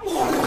Oh,